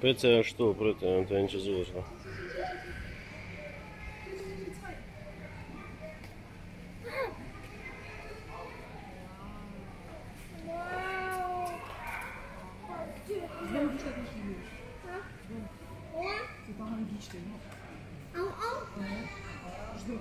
Петя, а что, Петя, это ничего злого. Ау-ау. Жду.